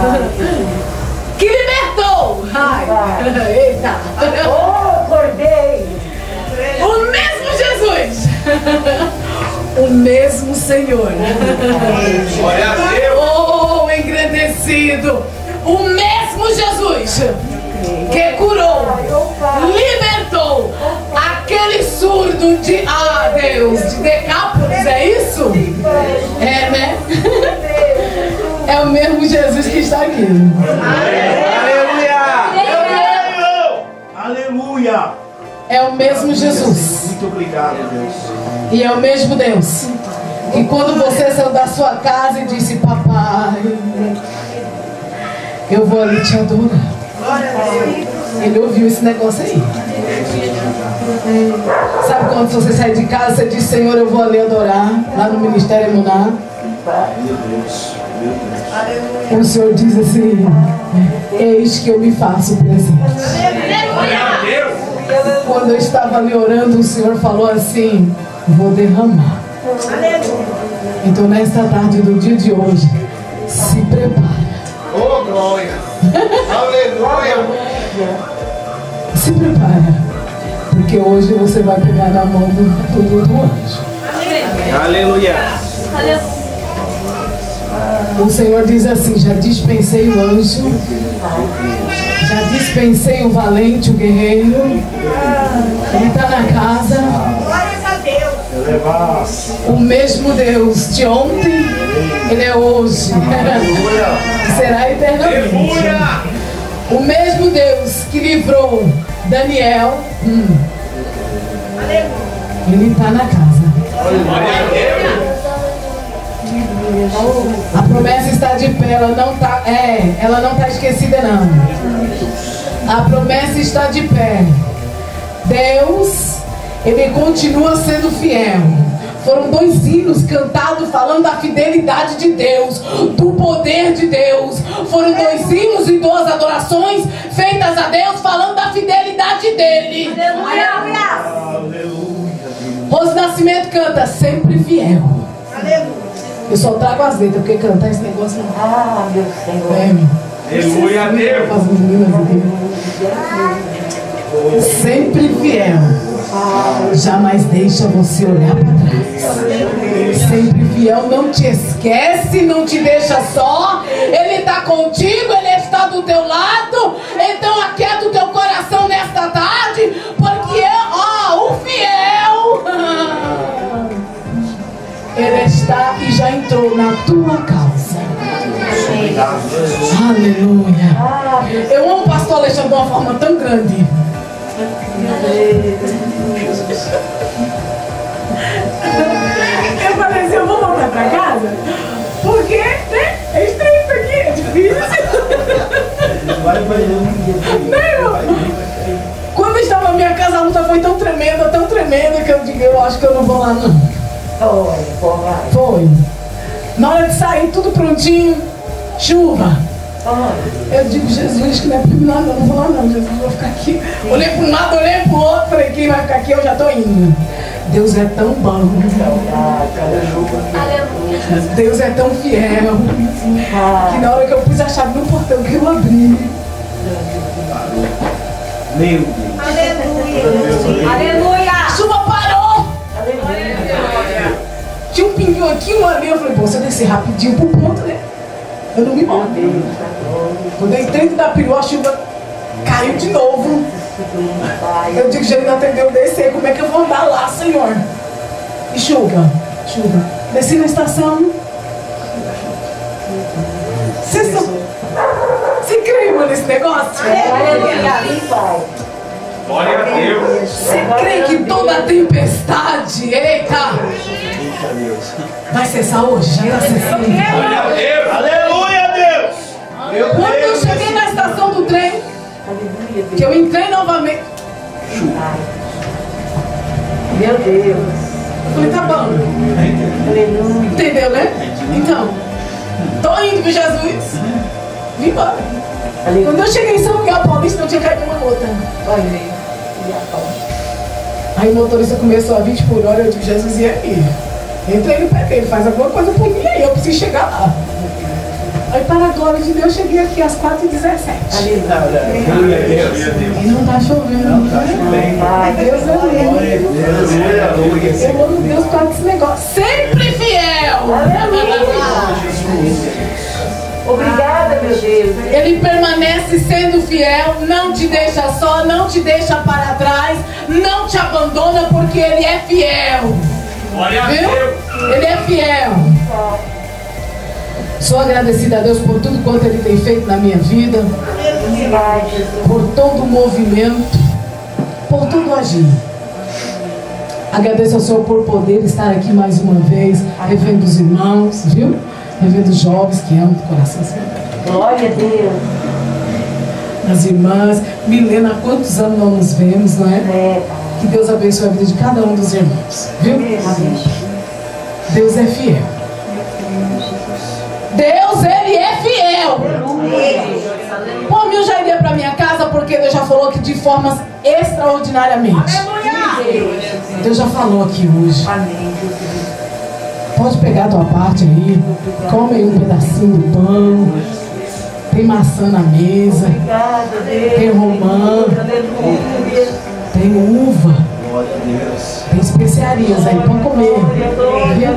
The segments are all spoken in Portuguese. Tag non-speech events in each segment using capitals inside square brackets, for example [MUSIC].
[LAUGHS] que libertou. Ai, [LAUGHS] eita. Oh, acordei. O mesmo Jesus. O mesmo Senhor. Glória a Deus! Oh, engrandecido. O mesmo Jesus que curou, libertou aquele surdo de. Ah, Deus, de Decápolis, é isso? É, né? [LAUGHS] É o mesmo Jesus que está aqui. Aleluia! Aleluia! É o mesmo Jesus. Muito obrigado, Deus. E é o mesmo Deus que quando você saiu da sua casa e disse, papai, eu vou ali te adorar. Ele ouviu esse negócio aí. Sabe quando você sai de casa, você diz, Senhor, eu vou ali adorar, lá no Ministério Emuná. Meu Deus. O Senhor diz assim, eis que eu me faço presente. Quando eu estava ali orando, o Senhor falou assim, vou derramar. Então nesta tarde do dia de hoje, se prepara. Oh, glória! [LAUGHS] Aleluia! Se prepara. Porque hoje você vai pegar na mão do, do, do anjo. Aleluia! Aleluia. O Senhor diz assim, já dispensei o anjo, já dispensei o valente, o guerreiro. Ele está na casa. O mesmo Deus de ontem, Ele é hoje. [LAUGHS] Será eternamente. O mesmo Deus que livrou Daniel, hum, ele está na casa. A promessa está de pé, ela não tá, é, ela não está esquecida não. A promessa está de pé. Deus, ele continua sendo fiel. Foram dois hinos cantados falando da fidelidade de Deus, do poder de Deus. Foram dois hinos e duas adorações feitas a Deus falando da fidelidade dele. Aleluia. Aleluia. Rose Nascimento canta sempre fiel. Eu só trago as letras, porque cantar esse negócio não Ah, meu Senhor. é. Aleluia a Deus! Aqui. Sempre fiel. Jamais deixa você olhar para trás. Sempre fiel, não te esquece, não te deixa só. Ele está contigo, ele está do teu lado. Então aquieta o teu coração nesta tarde, Está e já entrou na tua Jesus. Aleluia. Eu amo o pastor Alexandre de uma forma tão grande. Eu falei assim, eu vou voltar pra casa, porque né, é estranho isso aqui, é difícil. Meu, quando eu estava na minha casa, a luta foi tão tremenda, tão tremenda, que eu digo, eu acho que eu não vou lá não. Foi, foi. Foi. Na hora de sair, tudo prontinho, chuva. Foi. Eu digo, Jesus, que não é pra mim lá, não, não vou lá não, Jesus, eu vou ficar aqui. Olhei para um lado, olhei para o outro, falei, quem vai ficar aqui, eu já tô indo. Deus é tão bom, Aleluia. Deus é tão fiel, que na hora que eu pus a chave no portão, que eu abri, Meu Deus. Aleluia. a pinguinho aqui, um ali, eu falei, pô, se eu descer rapidinho pro ponto, né? Eu não me morro. Quando eu entrei dentro da perua, a chuva caiu de novo. Eu digo, Jesus, não atendeu descer. Como é que eu vou andar lá, Senhor? E chuva, chuva. Desci na estação. Vocês estão. Você crê, irmão, nesse negócio? Glória a Deus. Você crê que toda tempestade, eita, vai cessar hoje? Já está cessando. Glória a Deus. Aleluia, Deus! Meu Quando eu Deus! cheguei na estação do trem, Aleluia, que eu entrei novamente. Meu Deus. eu falei, tá bom. Aleluia. Entendeu, né? Então, tô indo com Jesus. Vim embora. Quando Aleluia. eu cheguei em São Miguel Paulista, não tinha caído uma gota. Olha. Aí o motorista começou a 20 por hora, eu digo, Jesus, e aí? Entrei no pé dele, faz alguma coisa por mim aí, eu preciso chegar lá. Aí, para a glória de Deus, eu cheguei aqui às 4h17. Aleluia, Deus! E não tá chovendo, né? Pai. Deus é lindo. Eu amo Deus por causa desse negócio. Sempre fiel. Obrigada, meu Deus. Ele permanece sendo fiel, não te deixa só, não te deixa para trás, não te abandona porque ele é fiel. Glória a Viu? Deus. Ele é fiel. Sou agradecida a Deus por tudo quanto Ele tem feito na minha vida, por todo o movimento, por todo o agir. Agradeço ao Senhor por poder estar aqui mais uma vez, revendo os irmãos, viu? Revendo os jovens que amam do coração. Glória a Deus. As irmãs, Milena, há quantos anos não nos vemos, não é? É. Que Deus abençoe a vida de cada um dos irmãos, viu? Deus é fiel. Deus, Ele é fiel. Por mim, eu já iria para minha casa porque Deus já falou que de formas extraordinariamente. Deus já falou aqui hoje. Pode pegar a tua parte aí. Come aí um pedacinho do pão. Tem maçã na mesa. Tem romã. Tem uva. Tem especiarias aí para comer. Viu?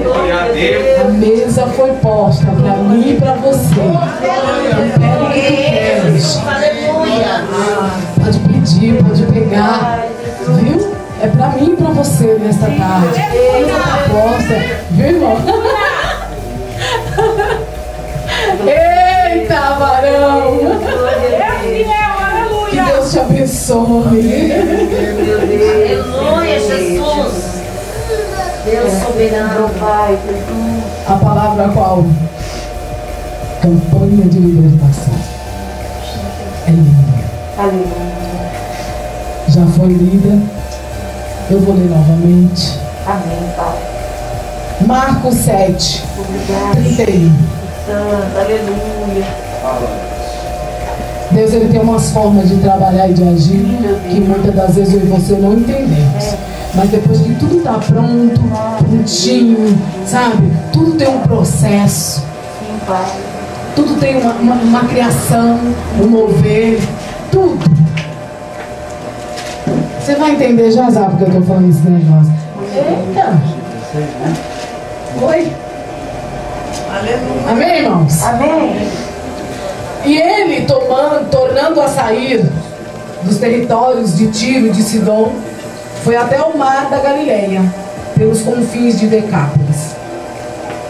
A mesa foi posta para mim e para você. Então pega o que tu queres. Pode pedir, pode pegar. Viu? É para mim e para você nesta tarde. A mesa tá posta. Viu, irmão? [LAUGHS] Eita, varão! Te abençoe. Aleluia, Jesus. Deus soberano. Pai. A palavra qual? Campanha de libertação. É linda. Aleluia. Já foi lida. Eu vou ler novamente. Amém, Pai. Marcos 7, Obrigada, 31. Santo. Aleluia. Deus ele tem umas formas de trabalhar e de agir que muitas das vezes eu e você não entendemos. Mas depois que tudo está pronto, prontinho, sabe? Tudo tem um processo, tudo tem uma, uma, uma criação, um mover, tudo. Você vai entender já, Zá, porque eu estou falando esse negócio. Eita! Oi? Amém, irmãos? Amém. E ele, tomando, tornando a sair dos territórios de Tiro e de Sidom, foi até o mar da Galileia, pelos confins de Decápolis.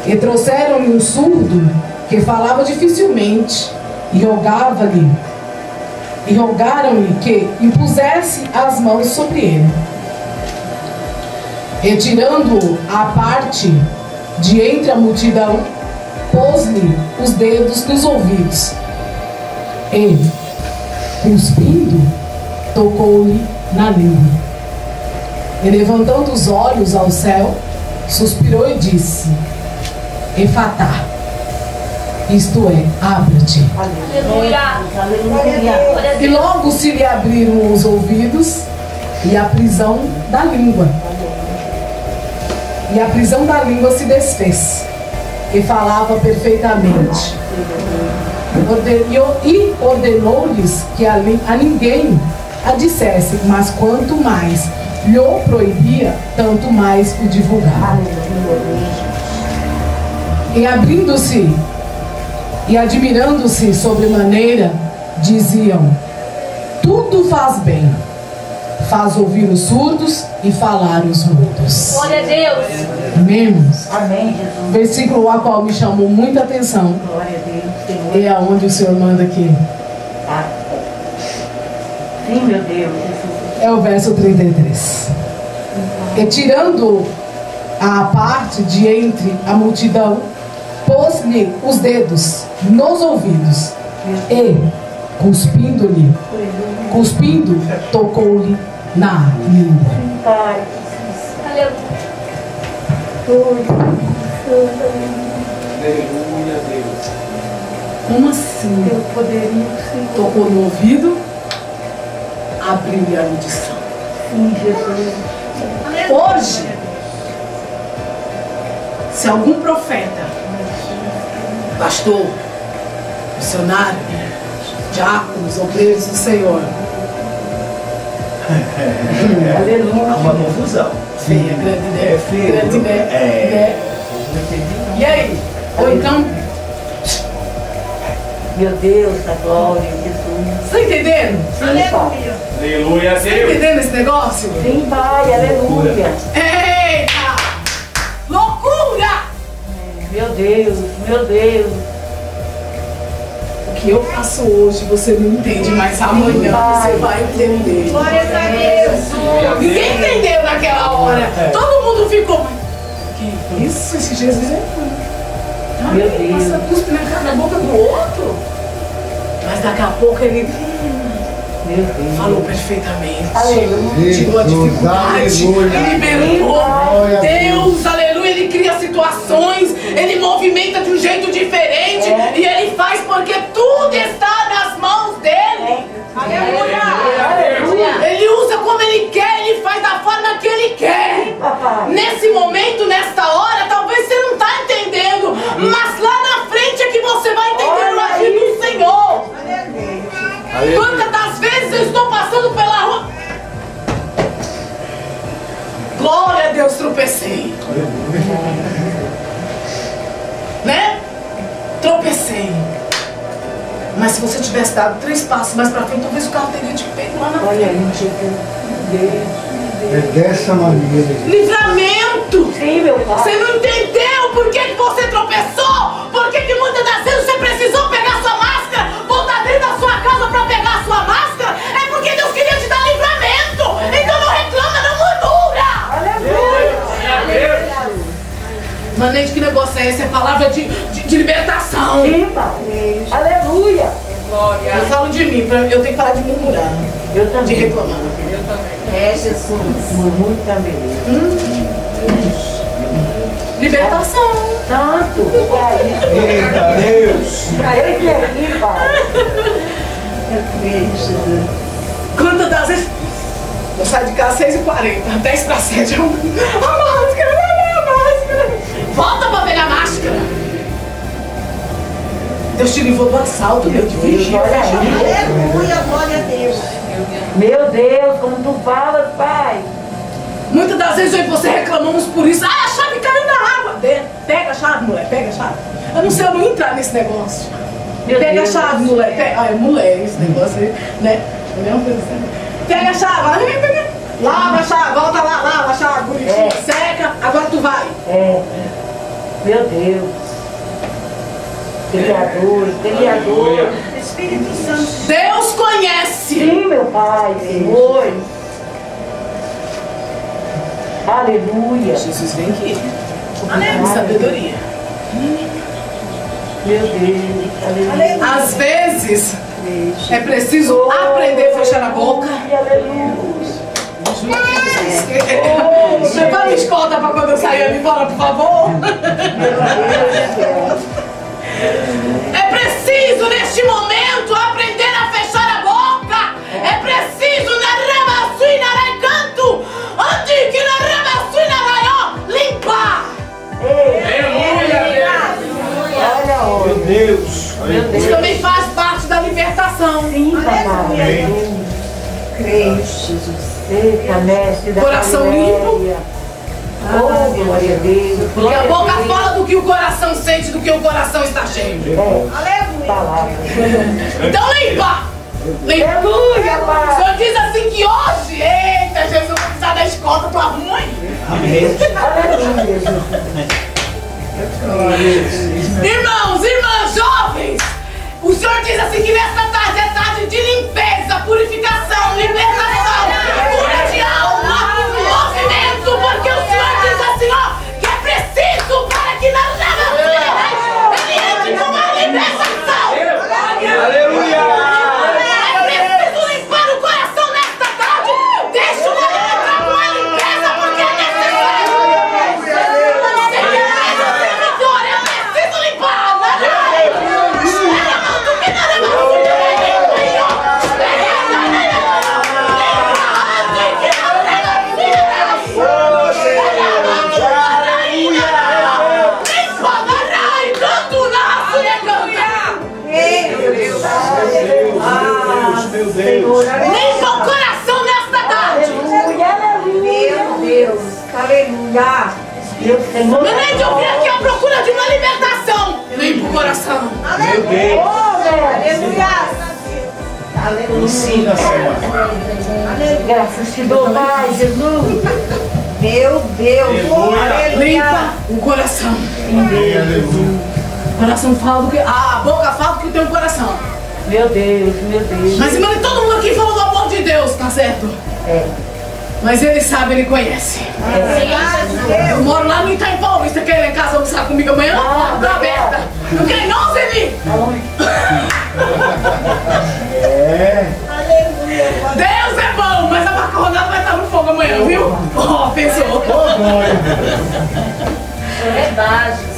E trouxeram-lhe um surdo que falava dificilmente, e rogava-lhe, e rogaram-lhe que impusesse as mãos sobre ele. E tirando-o à parte de entre a multidão, pôs-lhe os dedos nos ouvidos e, cuspindo, tocou-lhe na língua. E levantando os olhos ao céu, suspirou e disse: Efatá, isto é, abra-te. E logo se lhe abriram os ouvidos e a prisão da língua. E a prisão da língua se desfez, e falava perfeitamente. Orde- e ordenou-lhes que a, a ninguém a dissesse, mas quanto mais lhe proibia, tanto mais o divulgava. E abrindo-se e admirando-se sobremaneira, diziam: Tudo faz bem. faz ouvir os surdos e falar os mudos. Glória a Deus. Amém, irmãos? Amém, versículo a qual me chamou muita atenção Glória a Deus, Senhor. é aonde o Senhor manda aqui. Ah. Sim, meu Deus. É o verso 33. E tirando a parte de entre a multidão, pôs-lhe os dedos nos ouvidos e, cuspindo-lhe, cuspindo, tocou-lhe na língua. Pai, Aleluia. Aleluia, Deus. Como assim? teu poderio, Senhor. Tocou no ouvido, abriu-lhe a audição. Sim, Jesus. Hoje, se algum profeta, pastor, missionário, diáconos, obreiros do Senhor, Aleluia. uma confusão. feia, grande ideia, É feio. grande ideia, É. não. E aí? Ou então, Meu Deus da glória, Jesus. você tá entendendo? Sim, Pai. Aleluia, Você tá Deus. entendendo esse negócio? Sim, Pai, aleluia. Eita! Loucura! Meu Deus, meu Deus. O que eu faço hoje você não entende, mas amanhã você vai entender. Ninguém entendeu naquela hora. Todo mundo ficou. Que isso? Esse Jesus é. Ah, Meu ele Deus. Passa cuspe na cara da boca do outro. Mas daqui a pouco ele Deus. falou perfeitamente. Aleluia. Tirou a dificuldade. aleluia. Ele libertou. Glória a Deus, aleluia. Ele cria situações. Dado três passos mais pra frente, talvez o carro teria te pego lá na frente. Olha aí, Jesus. Deus. É dessa maneira. Livramento! Sim, meu Pai. Você não entendeu por que, que você tropeçou? Por que, que muitas das vezes você precisou pegar sua máscara, voltar dentro da sua casa pra pegar a sua máscara? É porque Deus queria te dar livramento! Então não reclama, não murmura! Aleluia. Manente, que negócio é esse? É palavra de, de, de libertação. Sim, Pai. Aleluia. Eu falo de mim, pra, eu tenho que parar de murmurar, Eu de também. reclamar. É Jesus. Murmúrio também. Libertação. Tanto. Eita Deus! Pra eu aqui, Pai. Quantas das vezes. Eu saio de casa às 6h40, 10 para 7. Eu... A máscara, a máscara? Volta pra pegar a máscara. Deus te livrou do assalto, Deus te vigia. Olha. Aleluia, glória a Deus. Meu Deus, como tu falas, Pai. Muitas das vezes eu e você reclamamos por isso. Ah, a chave caiu na água. Pega a chave, mulher, pega a chave. Eu não sei, eu não entrar nesse negócio. Meu pega Deus. a chave, mulher. Pega... Ah, é mulher esse negócio aí, né? É assim. Pega a chave, pega, pega. lava a chave, volta lá, lava a chave, bonitinho, É. seca, agora tu vai. É. Meu Deus. Criador, Criador. Espírito Santo. Deus conhece. Sim, meu Pai, Senhor. Aleluia. Jesus vem aqui. Com sabedoria. Meu Deus. Aleluia. Às vezes é preciso aprender a fechar a boca. Aleluia. Levanta a escolta para quando eu sair ali fora, por favor. É preciso neste momento aprender a fechar a boca. É preciso na rabaçu e na canto. Onde que na rabaçu e na raió limpar. Aleluia. Meu Deus! Meu Isso Deus. também faz parte da libertação. Sim, papai. Creio, Jesus. Eita, mestre da Coração Galileia. Oh, glória a Deus. Porque a boca Deus. Do que o coração sente, do que o coração está cheio. Aleluia. Então limpa! Limpa. Aleluia, O Pai. Senhor diz assim que hoje, eita, Jesus, vai precisar da escolta tua. Aleluia, Jesus. Irmãos, irmãs, jovens, o Senhor diz assim que nesta tarde é tarde de limpeza, purificação, libertação, Meu Deus, meu Deus. Mas, irmão, todo mundo aqui falou do amor de Deus, tá certo? É. Mas ele sabe, ele conhece. Eu moro lá no Itaim Paulista. Quer ir em casa almoçar comigo amanhã? Ah, tá aberta. Não quer não, Zeli? É. Deus é bom, mas a macarronada vai estar no fogo amanhã, viu? Ó, pensou. Ô, glória. É verdade.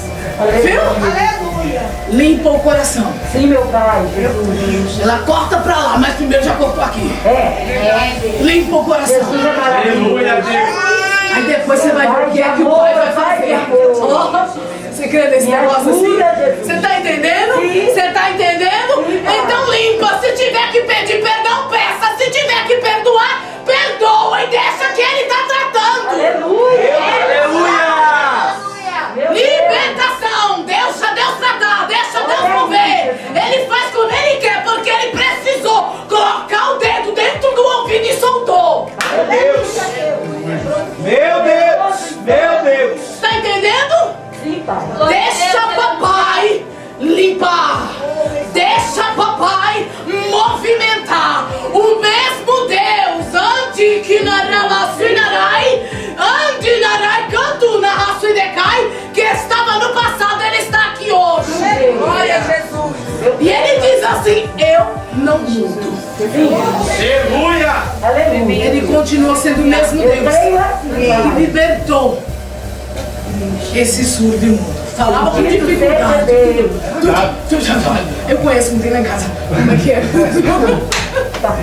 Viu? Aleluia. Limpa o coração. Sim, meu Pai, Jesus. Ela corta pra lá, mas primeiro já cortou aqui. É. Limpa o coração. Jesus é. Aleluia, Deus. Aí depois você vai ver o que é que o pai vai fazer. Você crê nesse Me negócio assim? Você tá entendendo? Sim. Você tá entendendo? Então limpa. Se tiver que pedir ele quer, porque ele precisou colocar o dedo dentro do ouvido e soltou. Meu Deus. Meu Deus. Meu Deus. Tá entendendo? Sim, Pai. Não mudo. Aleluia. Ele continua sendo o mesmo Eu Deus assim, Pai. libertou esse surdo imundo. Falava com dificuldade. Eu conheço, não tem lá em casa. Como é que é? Tá.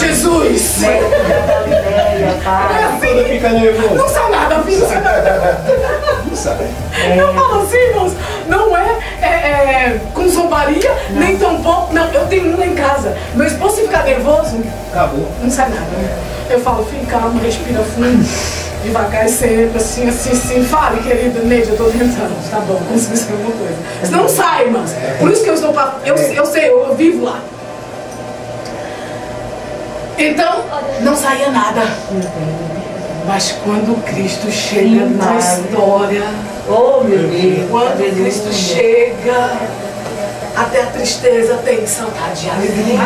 Jesus! Fica nervoso. Não sai nada, filho, não. Não sabe. Eu falo assim, irmãos, não é, é, é com zombaria, nem tampouco. Não, eu tenho um lá em casa. Meu esposo se ficar nervoso, Acabou. não sai nada. Eu falo, filho, calma, respira fundo. Devagar e sempre, assim, assim, assim. Fale, querido Neide, eu tô tentando. Tá bom, consegui ser alguma coisa. Senão não sai, irmãos. Por isso que eu estou. pa- Eu, eu sei, eu, eu vivo lá. Então, não saía nada. Mas quando Cristo chega Sim, na história, Oh, meu Deus. quando Aleluia. Cristo chega, até a tristeza tem que saltar de alegria.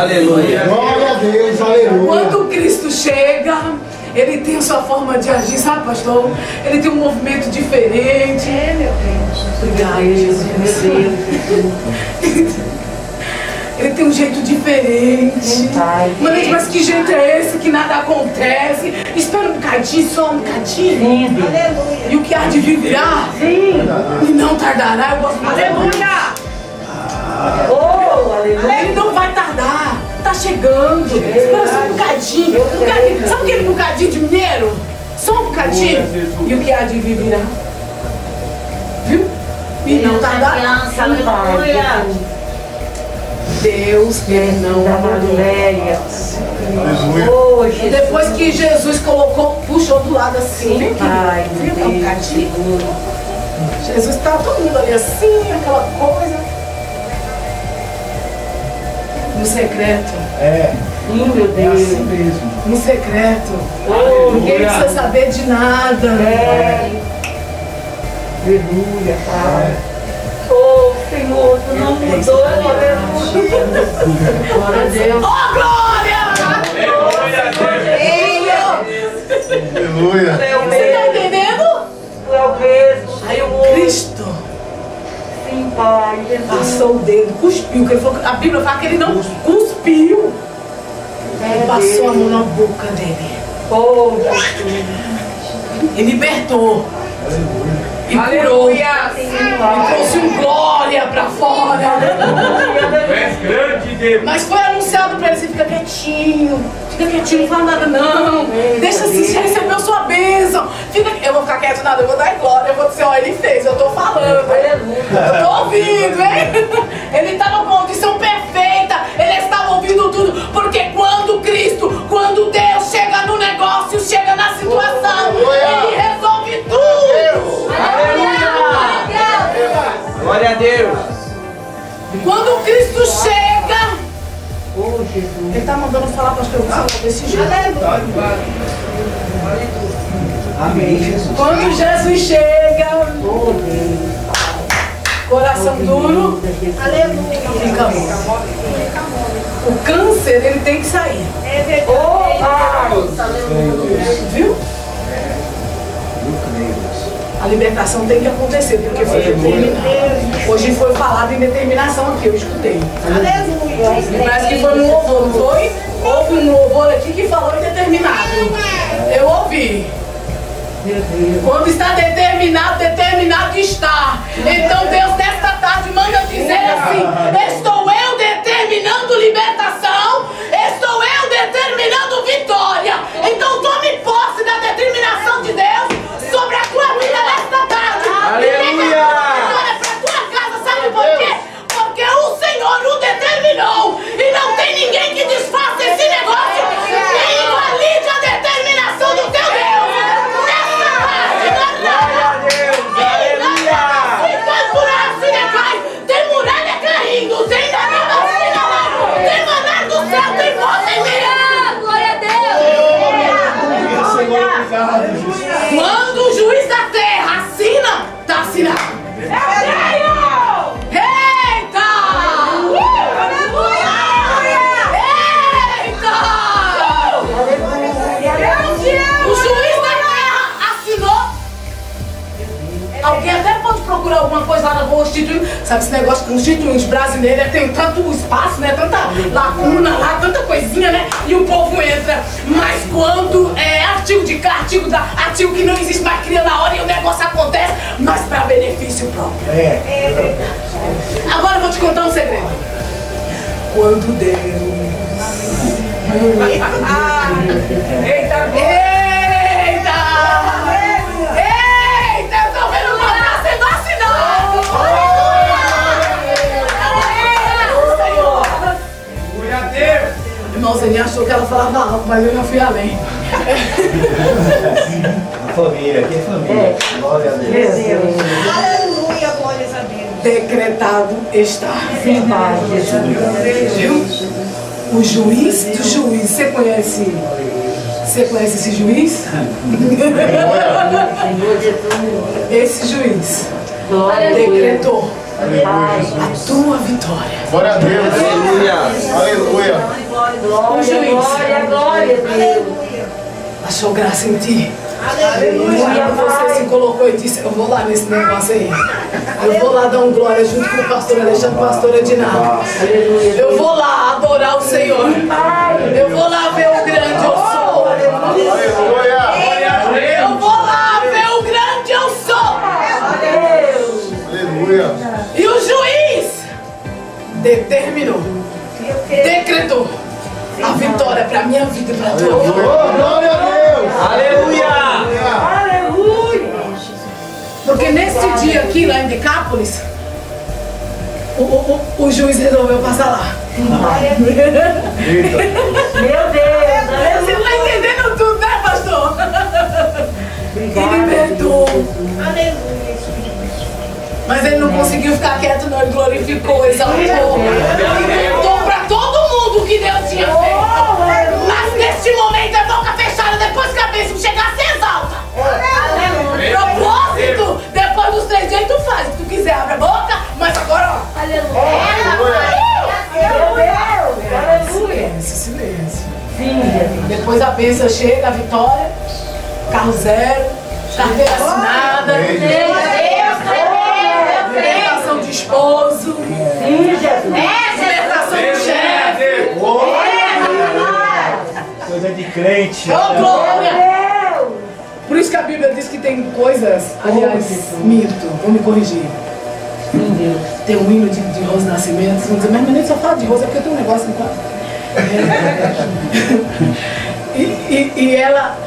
Aleluia. Glória a Deus. Aleluia. Quando Cristo chega, ele tem a sua forma de agir, sabe, pastor? Ele tem um movimento diferente. É, meu Deus. Obrigada, Jesus. [LAUGHS] Ele tem um jeito diferente. Mano, mas que jeito é esse que nada acontece? Espera um bocadinho, só um bocadinho. Sim. Aleluia. E o que há de vir virá? Sim. E não tardará. Eu gosto. Aleluia! Oh, aleluia. Ele não vai tardar. Tá chegando. Espera só um bocadinho. Um bocadinho. Sabe aquele bocadinho de mineiro? Só um bocadinho. E o que há de vir virá? Viu? E não tardará. Sim, Pai. Deus não. Galileia. Aleluia. Oh, E depois que Jesus colocou, puxou do lado assim. Sim, Pai. Um Deus. bocadinho. Seguro. Jesus está todo mundo ali assim, aquela coisa. No secreto, É, Sim, meu é Deus. assim mesmo. no secreto. Oh, Ninguém precisa saber de nada. é. Aleluia, Pai. Oh, Senhor, tu não mudou, aleluia. Glória a Deus. Oh, glória! Glória a Deus. Aleluia. É o Você está mesmo, entendendo? tu é o mesmo. Aí o Cristo Sim, Pai. Jesus. passou o dedo, cuspiu. que ele falou, a Bíblia fala que ele não cuspiu. Ele passou a mão na boca dele. Oh, Jesus. E libertou. E curou. E trouxe um glória pra fora. Mas foi anunciado pra ele, você fica quietinho, fica quietinho, não fala nada não. Deixa assim, já recebeu sua bênção. Fica... Eu vou ficar quieto nada, eu vou dar glória, eu vou dizer, ó, ele fez, eu tô falando. Eu tô ouvindo, hein? Duro, fica. O câncer, ele tem que sair. Oh, Pai. Viu? A libertação tem que acontecer, porque foi determinado. Hoje foi falado em determinação aqui, eu escutei. Parece que foi no louvor, não foi? Houve um louvor aqui que falou em determinado. Eu ouvi. Quando está determinado, determinado está. Então Deus tarde manda dizer assim: Estou eu determinando libertação, É, Agora eu vou te contar um segredo. Quando Deus. Eita! Eita! Eita! Eu tô vendo o contrato sendo assinado! Senhor! Glória a Deus. Irmão, você nem achou que ela falava alto, mas eu não fui além. a família, aqui é família. Glória a Deus. Meu Deus. Aleluia, glórias a Deus. Decretado está. Jesus. Viu? O juiz do juiz. Você conhece? Você conhece esse juiz? [LAUGHS] Esse juiz Glória a Deus. decretou a tua vitória. Glória a Deus. Aleluia. Aleluia. Glória, glória, glória, Deus. Achou graça em ti. Aleluia, Quando você se colocou e disse, eu vou lá nesse negócio aí. Eu vou lá dar um glória junto com o pastor Alexandre a pastora Edinaldo. Eu vou lá adorar o Senhor. Eu vou lá ver o grande eu sou. Deus. Eu vou lá ver o grande eu sou. E o juiz determinou, decretou a vitória para minha vida e para a tua vida. Aqui, lá em Decápolis, o, o, o, o juiz resolveu passar lá. Eita. Meu Deus. Você está entendendo tudo, né, pastor? Obrigada, libertou. Aleluia, Mas ele não conseguiu ficar quieto, não. Ele glorificou, exaltou. Contou pra todo mundo o que Deus tinha feito. Mas neste momento é boca fechada. Depois que a bênção chegar, você depois dos três dias tu faz. Se tu quiser, abre a boca. Mas agora, ó. Silêncio, silêncio. Depois a bênção chega, a vitória. Carro zero. Carteira assinada. Libertação de esposo. Libertação de chefe. Coisa de crente. Oh, glória! Que a Bíblia diz que tem coisas, aliás, minto, vou me corrigir. Tem um hino de, de Rose Nascimento, vocês vão dizer, mas nem só fala de Rose, é porque tem um negócio no quarto. [LAUGHS] e, e, e ela,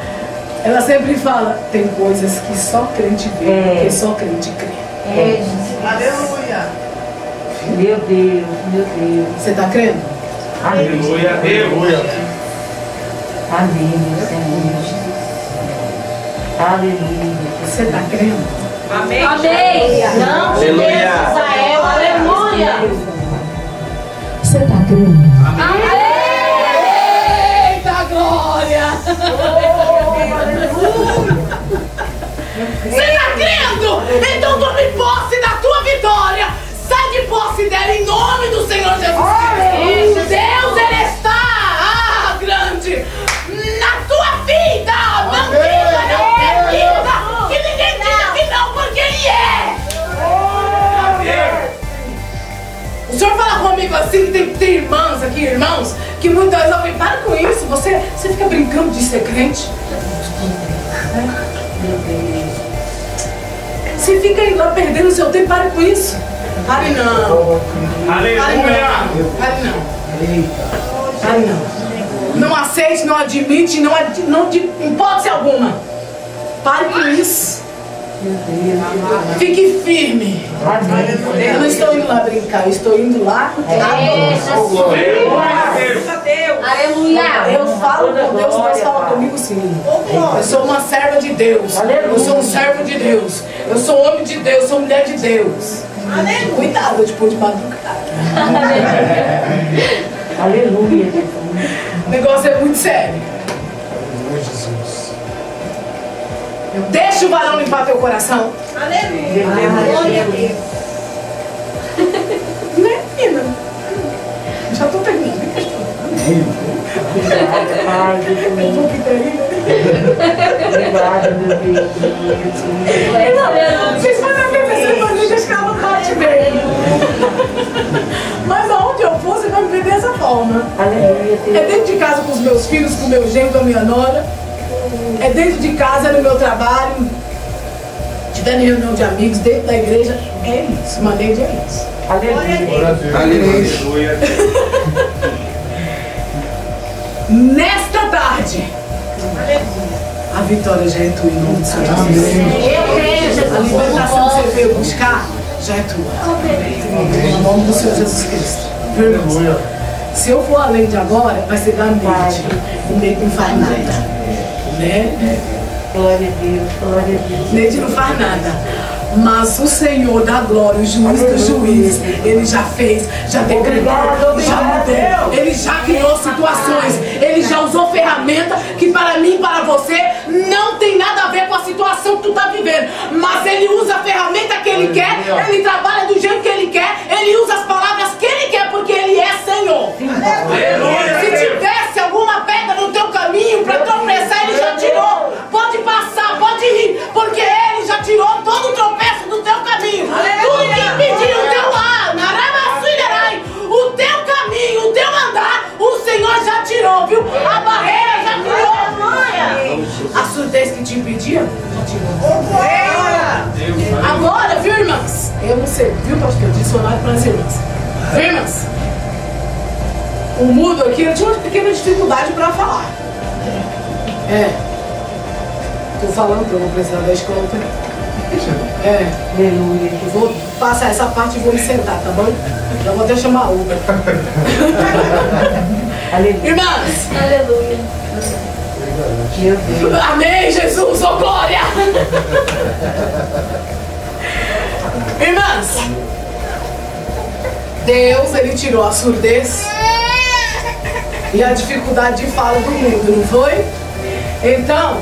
ela sempre fala, tem coisas que só crente vê, É. que só crente crê. Aleluia. Meu Deus, meu Deus. Você está crendo? Aleluia a Deus. Amém, meu Senhor. Aleluia. Você está crendo? Amém. Amém. Não, Aleluia. Deus, Israel, aleluia. Você está crendo? Amém. Eita glória! Você está crendo? Então tome posse da tua vitória. Sai de posse dela em nome do Senhor Jesus Cristo. Deus, assim, que tem que ter irmãs aqui, irmãos, que muitas vezes alguém para com isso, você, você fica brincando de ser crente. Você fica aí lá perdendo o seu tempo, pare com isso. Pare não. Pare Aleluia. não. Pare não. Pare não. Não aceite, não admite, não, ad, não de hipótese alguma. Pare com isso. Fique firme. Eu não estou indo lá brincar, eu estou indo lá. Aleluia a Deus. a Deus. Aleluia. Eu falo com Deus, Deus fala comigo sim. Eu sou uma serva de Deus. Eu sou um servo de Deus. Eu sou homem de Deus, sou mulher de Deus. Cuidado de pôr de madrugada. Aleluia. O negócio é muito sério. Deixa o varão limpar teu coração. Aleluia. Glória a Deus. Né, menina? Já tô terminando. Obrigada, meu Deus. Vocês podem pra mim, acho que ela não bate bem. Mas aonde eu for, você vai me ver dessa forma. Aleluia, É dentro de casa com os meus filhos, com o meu genro, com a minha nora. É dentro de casa, é no meu trabalho. Tiver reunião de amigos, dentro da igreja. É isso, manejo é isso. Aleluia. Aleluia a. Nesta tarde, a vitória já é tua em nome do Senhor Jesus. Eu creio, A Jesus. libertação que você veio buscar já é tua. Em nome do Senhor Jesus Cristo. Irmãos? Se eu for além de agora, vai ser da noite. O Neide não faz nada. Né? Glória a Deus, glória a Deus. Neide não faz nada. Mas o Senhor da glória, o juiz dos juízes, ele já fez, já decretou, já mudou, ele já criou situações, ele já usou ferramenta que para mim e para você não tem nada a ver com a situação que tu está vivendo. Mas ele usa a ferramenta que ele quer, Dicionário para as irmãs. Irmãs? O mudo aqui, eu tinha uma pequena dificuldade para falar. É. Tô falando que eu vou precisar da escola também. É. Aleluia. Eu vou passar essa parte e vou me sentar, tá bom? Já vou até chamar a Uber. Aleluia. Irmãs, Aleluia. Meu Deus. amém, Jesus, oh glória! Irmãs, Deus, ele tirou a surdez e a dificuldade de fala do mundo, não foi? Então,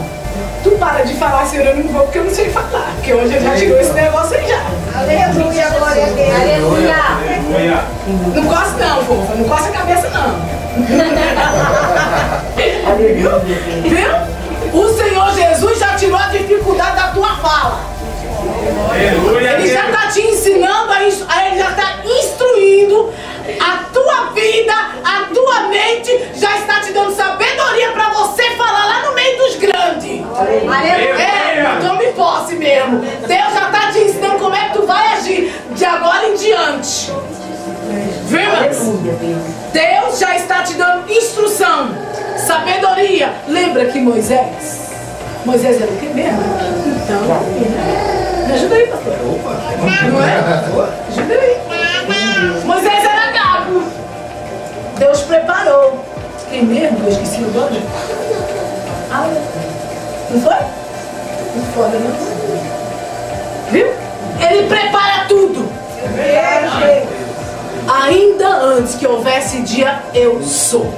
tu para de falar, Senhor, eu não vou porque eu não sei falar. Porque hoje eu já tirou esse negócio aí já. Aleluia, glória a Deus. Aleluia. Aleluia. Não coça não, fofa. Não coça a cabeça não. Viu? O Senhor Jesus já tirou a dificuldade da tua fala. Aleluia. Ele já está te ensinando, a, ele já está instruindo a tua vida, a tua mente, já está te dando sabedoria para você falar lá no meio dos grandes. É, tome posse mesmo. Deus já está te ensinando como é que tu vai agir de agora em diante. Viu? Deus já está te dando instrução, sabedoria. Lembra que Moisés? Moisés era o que mesmo? Então, ajuda aí, pastor. Não é? Ajuda aí. Moisés era gago. Deus preparou. Quem mesmo? Eu esqueci o nome. Ah, não foi? Não foda, não. Viu? Ele prepara tudo. Ainda antes que houvesse dia, eu sou.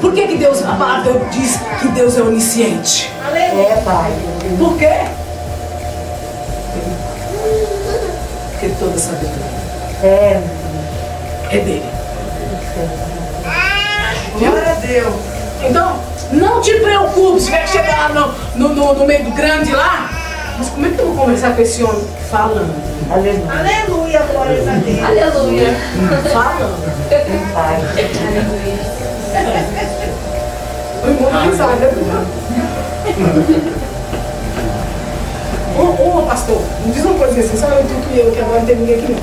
Por que, que Deus, a palavra diz que Deus é onisciente? É, Pai. Por quê? Porque toda sabedoria É. é dele. Glória a Deus. Então, não te preocupe se vai chegar lá no, no, no, no meio do grande lá. Mas como é que eu vou conversar com esse homem? Falando. Aleluia. Aleluia, glória a Deus. Aleluia. Falando. Pai. O irmão não sabe, né? Ô, ô, pastor, me diz uma coisa assim, só eu, tu e eu, que agora não tem ninguém aqui não.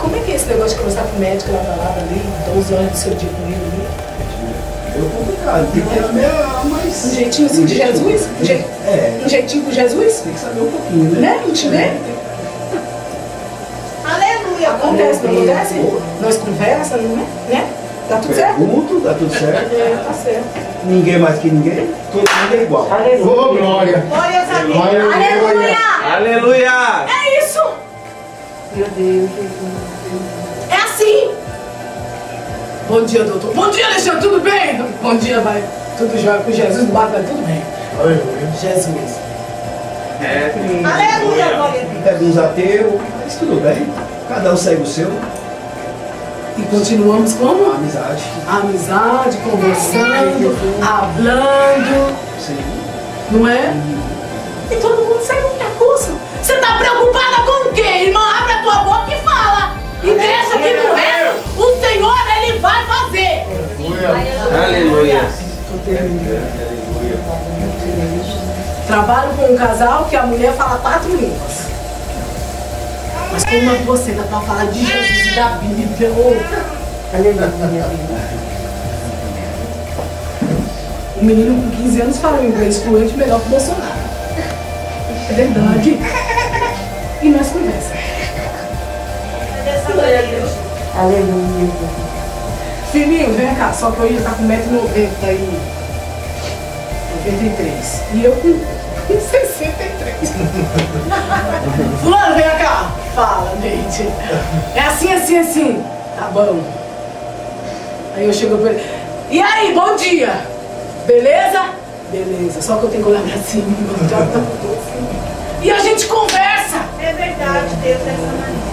Como é que é esse negócio de conversar com o médico lá na lava ali, 12 horas do seu dia com ele ali? É complicado, tem que ter a minha, mas. Um jeitinho assim de Jesus? Um, jei- É, um jeitinho com Jesus? tem que saber um pouquinho, né? Né? Entender? Aleluia, Acontece, não acontece? Nós conversamos, né? né? Tá tudo certo? Pergunto, dá tudo certo. É, tá certo. Ninguém mais que ninguém, todo mundo é igual. Aleluia. Ô, glória! glória a Deus. Glória, Aleluia. Aleluia. É isso! Meu Deus. É assim! Bom dia, doutor. Bom dia, Alexandre, tudo bem? Bom dia, vai. Tudo jóia com Jesus barco, vai tudo bem. Aleluia. Jesus. É. Aleluia, glória a Deus. Pega uns ateus, mas tudo bem. Cada um segue o seu. E continuamos como? Amizade. Amizade, conversando, hablando, Sim. não é? E todo mundo segue o percurso. Você tá preocupada com o quê, irmã? Abre a tua boca e fala. E deixa que no resto o Senhor, Ele vai fazer. Aleluia. Trabalho com um casal que a mulher fala quatro línguas. Mas como é você ainda para falar de Jesus e da Bíblia, ô, Aleluia. o menino com 15 anos fala inglês fluente melhor que o Bolsonaro. É verdade. E nós conversamos. Glória a Deus. Aleluia. Filhinho, vem cá, só que eu ia estar com 1,90m e 93. E eu com 63. Fulano, vem cá. Fala, gente. É assim, assim, assim. Tá bom. Aí eu chego pra ele. E aí, bom dia. Beleza? Beleza. Só que eu tenho que olhar pra cima. já tá. E a gente conversa. É verdade, Deus é essa maneira.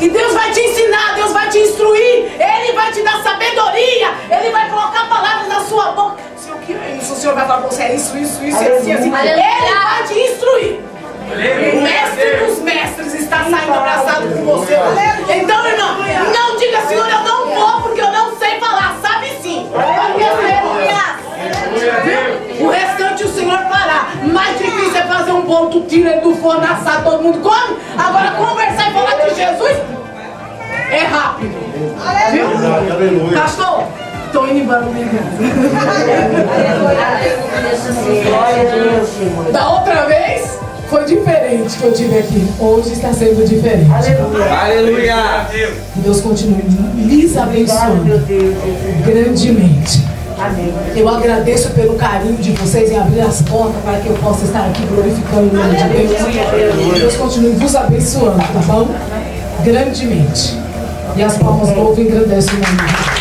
E Deus vai te ensinar, Deus vai te instruir, Ele vai te dar sabedoria, Ele vai colocar palavras na sua boca. Se o que é isso? O Senhor vai falar pra você, é isso, isso, isso, assim, assim. Aleluia. Ele vai te instruir. O mestre dos mestres está saindo abraçado com você. Então, irmão, não diga, Senhor, eu não vou porque eu não sei falar. Sabe sim. O restante o Senhor fará. Mais difícil é fazer um bolo, tu tira ele do forno, assado, todo mundo come. Agora, conversar e falar de Jesus é rápido. Viu? Pastor, tô indo embora minha Glória a Deus, Senhor. Da outra vez foi diferente que eu tive aqui. Hoje está sendo diferente. Aleluia. Deus continue lhes abençoando grandemente. Amém. Eu agradeço pelo carinho de vocês em abrir as portas para que eu possa estar aqui glorificando o nome de Deus. Deus continue vos abençoando, tá bom? Grandemente. E as palmas louvam e engrandecem o nome de Deus.